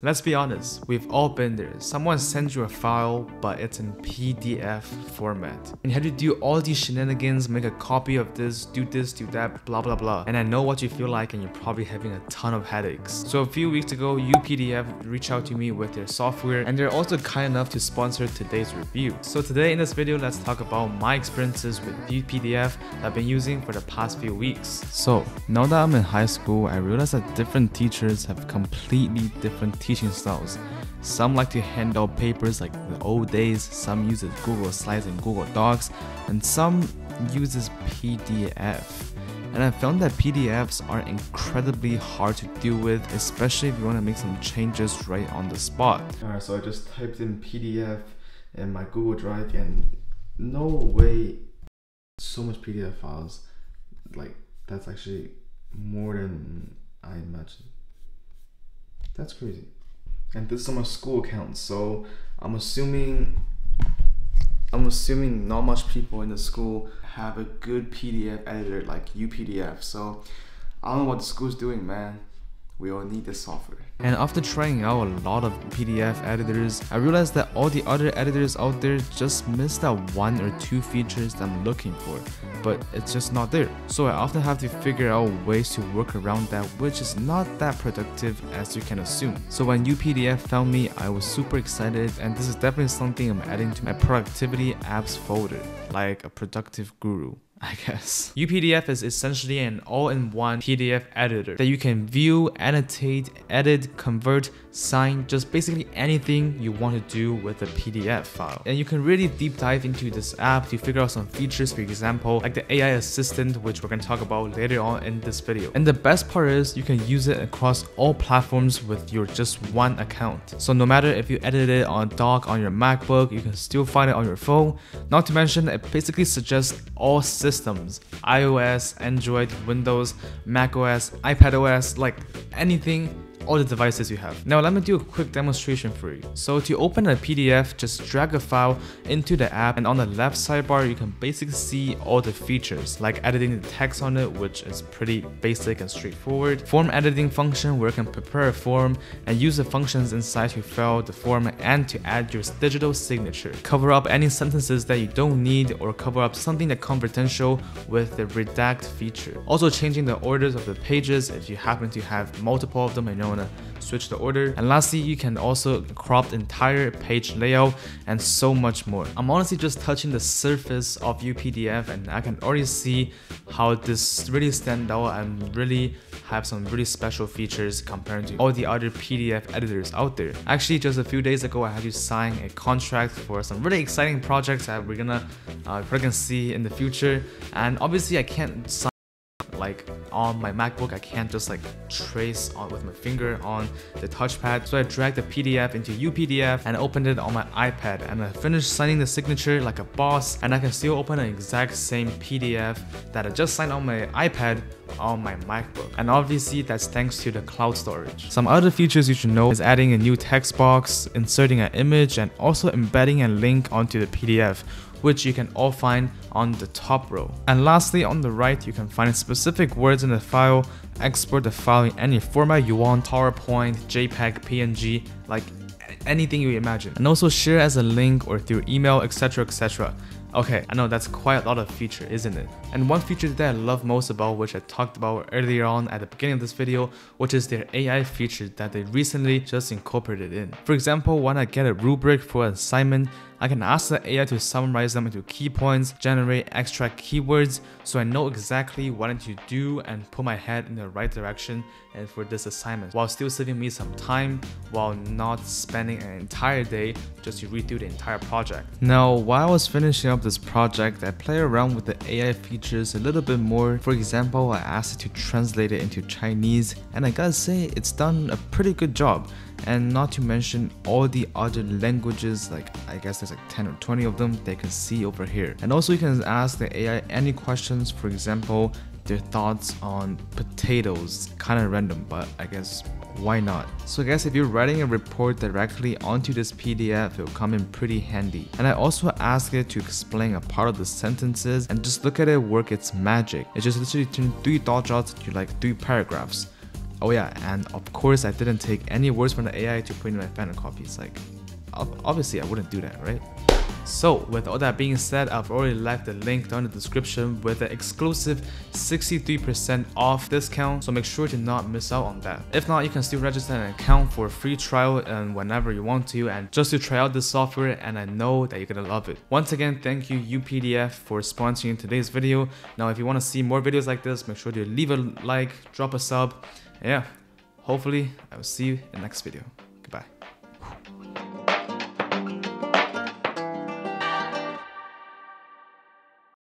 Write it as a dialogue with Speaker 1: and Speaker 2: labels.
Speaker 1: Let's be honest, we've all been there. Someone sends you a file, but it's in PDF format. And you have to do all these shenanigans, make a copy of this, do this, do that, blah blah blah. And I know what you feel like and you're probably having a ton of headaches. So a few weeks ago, UPDF reached out to me with their software and they're also kind enough to sponsor today's review. So today in this video, let's talk about my experiences with UPDF that I've been using for the past few weeks. So now that I'm in high school, I realized that different teachers have completely different teaching styles. Some like to hand out papers like the old days, some uses Google Slides and Google Docs, and some uses PDF. And I found that PDFs are incredibly hard to deal with, especially if you want to make some changes right on the spot. Alright, so I just typed in PDF in my Google Drive, and no way, so much PDF files. Like, that's actually more than I imagined. That's crazy and this is on my school account so i'm assuming i'm assuming not much people in the school have a good pdf editor like updf so i don't know what the school's doing man. We all need this software and after trying out a lot of PDF editors, I realized that all the other editors out there just miss that one or two features that I'm looking for, but it's just not there. So I often have to figure out ways to work around that which is not that productive as you can assume. So when UPDF found me, I was super excited and this is definitely something I'm adding to my productivity apps folder, like a productive guru. I guess. UPDF is essentially an all-in-one PDF editor that you can view, annotate, edit, convert, sign, just basically anything you want to do with a PDF file. And you can really deep dive into this app to figure out some features, for example, like the AI assistant, which we're going to talk about later on in this video. And the best part is you can use it across all platforms with your just one account. So no matter if you edit it on a doc on your MacBook, you can still find it on your phone. Not to mention, it basically suggests all systems, iOS, Android, Windows, macOS, iPadOS, like anything all the devices you have. Now let me do a quick demonstration for you. So to open a PDF, just drag a file into the app and on the left sidebar you can basically see all the features like editing the text on it which is pretty basic and straightforward, form editing function where you can prepare a form and use the functions inside to fill the form and to add your digital signature, cover up any sentences that you don't need or cover up something that confidential with the redact feature. Also changing the orders of the pages if you happen to have multiple of them you don't want to switch the order. And lastly, you can also crop the entire page layout and so much more. I'm honestly just touching the surface of UPDF and I can already see how this really stand out and really have some really special features compared to all the other PDF editors out there. Actually, just a few days ago, I had to sign a contract for some really exciting projects that we're gonna uh, probably gonna see in the future. And obviously, I can't sign like on my MacBook, I can't just like trace on with my finger on the touchpad. So I dragged the PDF into UPDF and opened it on my iPad and I finished signing the signature like a boss and I can still open the exact same PDF that I just signed on my iPad on my MacBook. And obviously that's thanks to the cloud storage. Some other features you should know is adding a new text box, inserting an image, and also embedding a link onto the PDF which you can all find on the top row. And lastly, on the right, you can find specific words in the file, export the file in any format you want, PowerPoint, JPEG, PNG, like anything you imagine. And also share as a link or through email, etc, etc. Okay, I know that's quite a lot of feature, isn't it? And one feature that I love most about which I talked about earlier on at the beginning of this video, which is their AI feature that they recently just incorporated in. For example, when I get a rubric for an assignment, I can ask the AI to summarize them into key points, generate extract keywords, so I know exactly what to do and put my head in the right direction and for this assignment, while still saving me some time, while not spending an entire day just to redo the entire project. Now, while I was finishing up this project, I played around with the AI features a little bit more. For example, I asked it to translate it into Chinese, and I gotta say, it's done a pretty good job and not to mention all the other languages like I guess there's like 10 or 20 of them they can see over here and also you can ask the AI any questions for example their thoughts on potatoes kind of random but I guess why not? So I guess if you're writing a report directly onto this PDF, it will come in pretty handy. And I also ask it to explain a part of the sentences and just look at it work its magic. It just literally turned three dot jots to like three paragraphs. Oh yeah, and of course I didn't take any words from the AI to in my Phantom copies. Like, obviously I wouldn't do that, right? So with all that being said, I've already left the link down in the description with an exclusive 63% off discount, so make sure to not miss out on that. If not, you can still register an account for a free trial and whenever you want to and just to try out this software and I know that you're gonna love it. Once again, thank you UPDF for sponsoring today's video. Now if you want to see more videos like this, make sure to leave a like, drop a sub, yeah, hopefully I will see you in the next video.